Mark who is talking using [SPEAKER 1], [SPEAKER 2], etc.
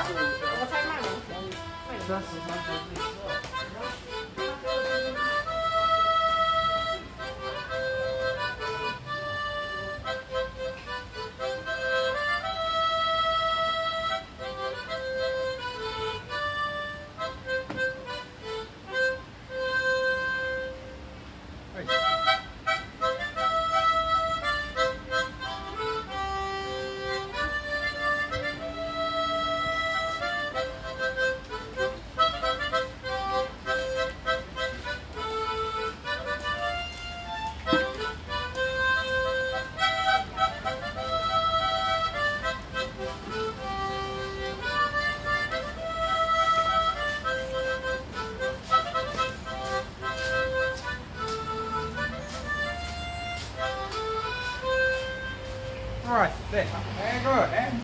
[SPEAKER 1] 我太慢了，
[SPEAKER 2] 三十三十 right, sit. Very good. And